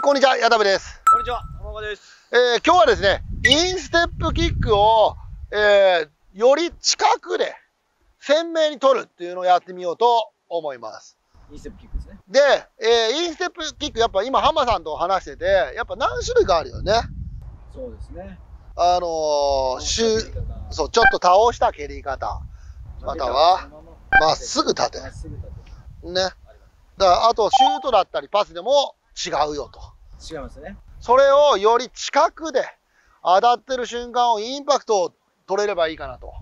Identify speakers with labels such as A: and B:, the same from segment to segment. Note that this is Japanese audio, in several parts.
A: こんにちは、矢田部です。
B: こんにちは、浜岡です。
A: えー、今日はですね、インステップキックを、えー、より近くで鮮明に取るっていうのをやってみようと思います。
B: インステップキックですね。
A: で、えー、インステップキック、やっぱ今、浜さんと話してて、やっぱ何種類かあるよね。
B: そうですね。
A: あのー、シュそう、ちょっと倒した蹴り方。または、まっすぐ立て。ね。だから、あと、シュートだったりパスでも違うよと。
B: 違いますね。
A: それをより近くで当たってる瞬間をインパクトを取れればいいかなと。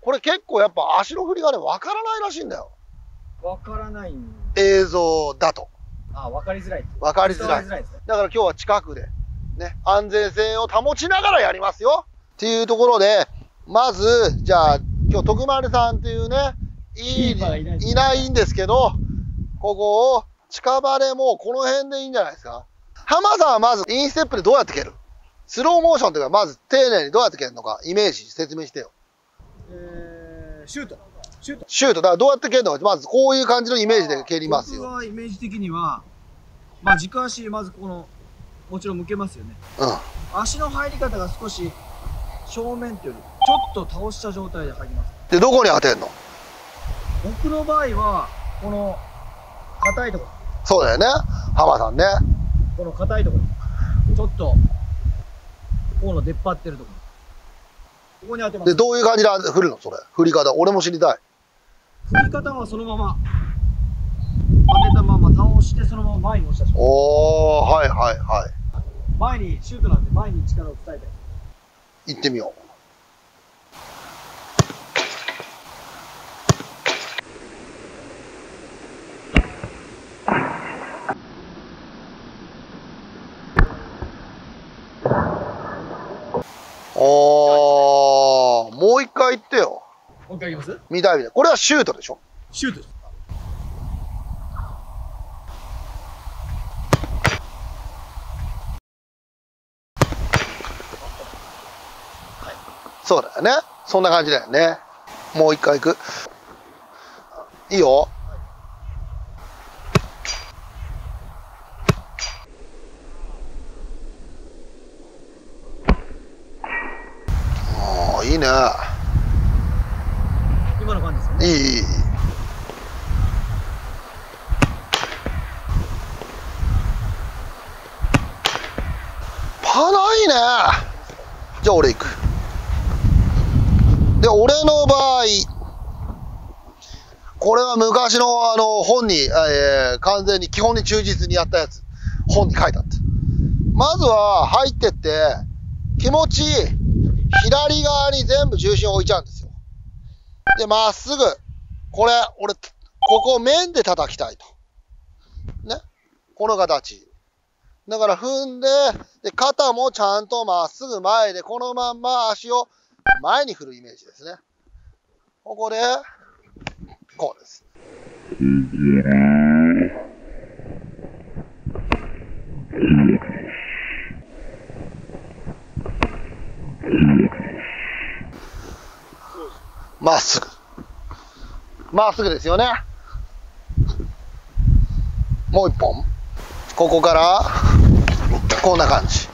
A: これ結構やっぱ足の振りがね、わからないらしいんだよ。
B: わからないん
A: 映像だと。
B: あ、わかりづらい。
A: わかりづらい。だから今日は近くで、ね、安全性を保ちながらやりますよ。っていうところで、まず、じゃあ、今日徳丸さんっていうね、いい
B: いない
A: んですけど、ここを近場でもうこの辺でいいんじゃないですか。浜さんはまずインステップでどうやって蹴る？スローモーションというか、まず丁寧にどうやって蹴るのか、イメージ説明してよ。
B: えー、シュート。シュート。
A: シュート、だからどうやって蹴るのか、まずこういう感じのイメージで蹴ります
B: 僕
A: よ。
B: はイメージ的には、まあ軸足、まずこの、もちろん向けますよね。
A: うん。
B: 足の入り方が少し正面というより、ちょっと倒した状態で入ります。
A: で、どこに当てんの？
B: 僕の場合は、この、硬いところ。
A: そうだよね。浜さんね。
B: この硬いところ。ちょっと、こうの出っ張ってるところ。ここに当てます
A: で、。どういう感じで振るの？それ。振り方。俺も知りたい。
B: 振り方はそのまま当てたまま倒してそのまま前に押したします
A: おー、はいはいはい。
B: 前にシュートなんで前に力を伝えて
A: 行ってみよう。おー、もう一回言ってよ。
B: もう一回いきます？
A: 見たい見たい。これはシュートでしょ
B: シュートです
A: そうだよね。そんな感じだよね。もう一回行く。いいよ。いいね。
B: 今の感じですよね
A: いい、いい。パないね。じゃあ俺行く。で、俺の場合、これは昔のあの本に、えー完全に基本に忠実にやったやつ、本に書いてあった。まずは入ってって、気持ち左側に全部重心を置いちゃうんです。で、まっすぐ。これ、俺、ここ面で叩きたいと。ね。この形。だから踏んで、で、肩もちゃんとまっすぐ前で、このまんま足を前に振るイメージですね。ここで、こうです。まっすぐ。まっすぐですよね。もう一本。ここから、こんな感じ。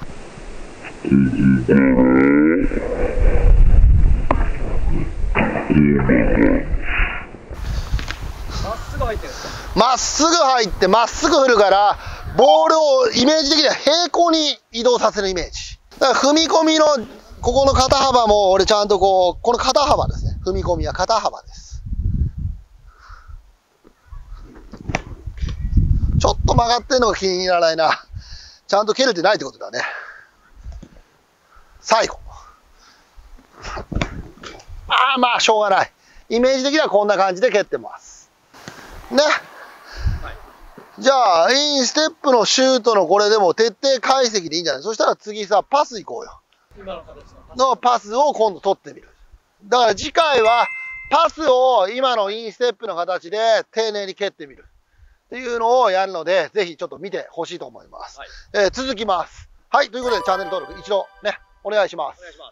B: まっすぐ入って
A: まっすぐ、振るから、ボールをイメージ的には平行に移動させるイメージ。だから踏み込みの、ここの肩幅も、俺ちゃんとこう、この肩幅です。踏み込みは肩幅です。ちょっと曲がってんのが気に入らないな。ちゃんと蹴れてないってことだね。最後。ああ、まあ、しょうがない。イメージ的にはこんな感じで蹴ってます。ね。じゃあ、インステップのシュートのこれでも徹底解析でいいんじゃない？そしたら次さ、パス行こうよ。
B: の形の
A: のパスを今度取ってみる。だから次回は、パスを今のインステップの形で丁寧に蹴ってみる。っていうのをやるので、ぜひちょっと見てほしいと思います。
B: はい
A: えー続きます。はい、ということでチャンネル登録一度ね、お願いします
B: お。願いします